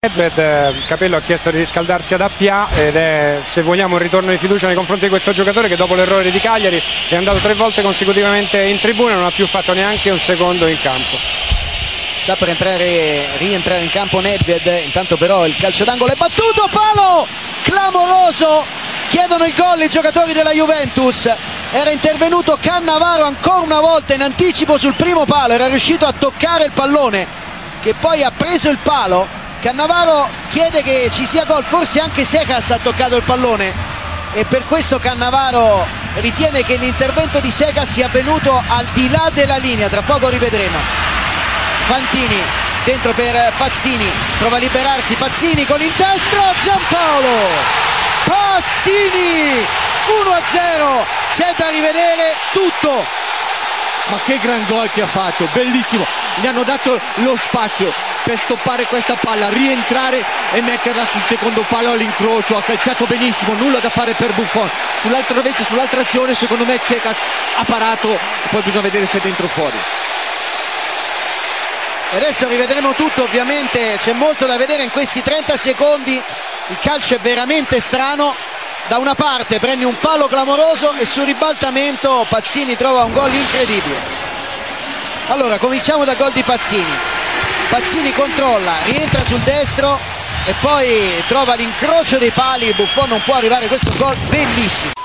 Nedved, eh, Capello ha chiesto di riscaldarsi ad Appia ed è, se vogliamo, un ritorno di fiducia nei confronti di questo giocatore che dopo l'errore di Cagliari è andato tre volte consecutivamente in tribuna e non ha più fatto neanche un secondo in campo. Sta per entrare, rientrare in campo Nedved, intanto però il calcio d'angolo è battuto, palo clamoroso, chiedono il gol i giocatori della Juventus. Era intervenuto Cannavaro ancora una volta in anticipo sul primo palo, era riuscito a toccare il pallone che poi ha preso il palo Cannavaro chiede che ci sia gol, forse anche Secas ha toccato il pallone e per questo Cannavaro ritiene che l'intervento di Secas sia avvenuto al di là della linea, tra poco rivedremo. Fantini dentro per Pazzini, prova a liberarsi Pazzini con il destro, Giampaolo! Pazzini! 1-0, c'è da rivedere tutto. Ma che gran gol che ha fatto, bellissimo, gli hanno dato lo spazio, per stoppare questa palla, rientrare e metterla sul secondo palo all'incrocio, ha calciato benissimo, nulla da fare per Buffon. Sull'altra invece, sull'altra azione, secondo me Cecas ha parato, poi bisogna vedere se è dentro o fuori. E adesso rivedremo tutto, ovviamente c'è molto da vedere in questi 30 secondi, il calcio è veramente strano, da una parte prendi un palo clamoroso e sul ribaltamento Pazzini trova un gol incredibile. Allora, cominciamo da gol di Pazzini. Pazzini controlla, rientra sul destro e poi trova l'incrocio dei pali, Buffon non può arrivare questo gol bellissimo.